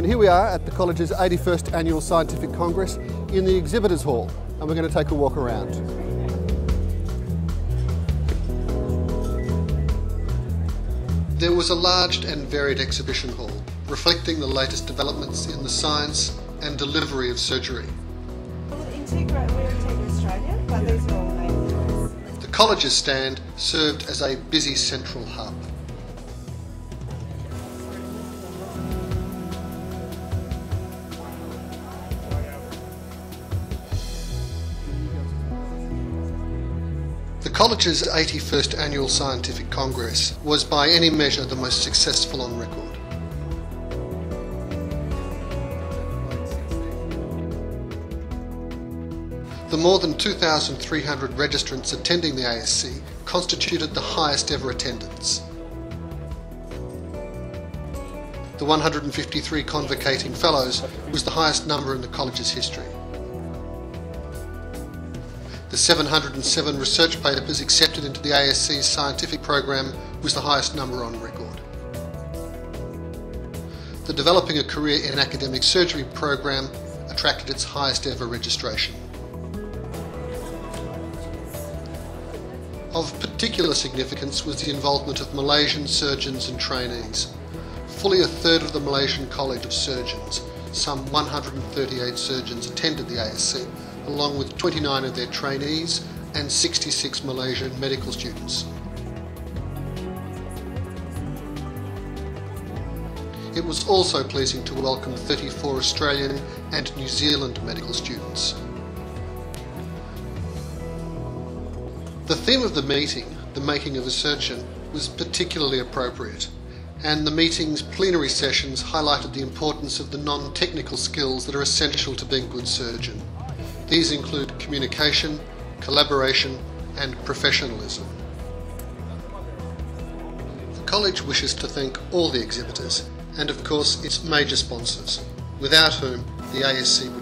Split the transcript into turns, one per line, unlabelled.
we are at the college's 81st Annual Scientific Congress in the Exhibitors Hall and we're going to take a walk around. There was a large and varied exhibition hall reflecting the latest developments in the science and delivery of surgery. The college's stand served as a busy central hub. College's 81st Annual Scientific Congress was by any measure the most successful on record. The more than 2,300 registrants attending the ASC constituted the highest ever attendance. The 153 convocating fellows was the highest number in the college's history. The 707 research papers accepted into the ASC's scientific program was the highest number on record. The Developing a Career in Academic Surgery program attracted its highest ever registration. Of particular significance was the involvement of Malaysian surgeons and trainees. Fully a third of the Malaysian College of Surgeons, some 138 surgeons attended the ASC, along with 29 of their trainees and 66 Malaysian medical students. It was also pleasing to welcome 34 Australian and New Zealand medical students. The theme of the meeting, the making of a surgeon, was particularly appropriate, and the meeting's plenary sessions highlighted the importance of the non-technical skills that are essential to being a good surgeon. These include communication, collaboration and professionalism. The College wishes to thank all the exhibitors and of course its major sponsors, without whom the ASC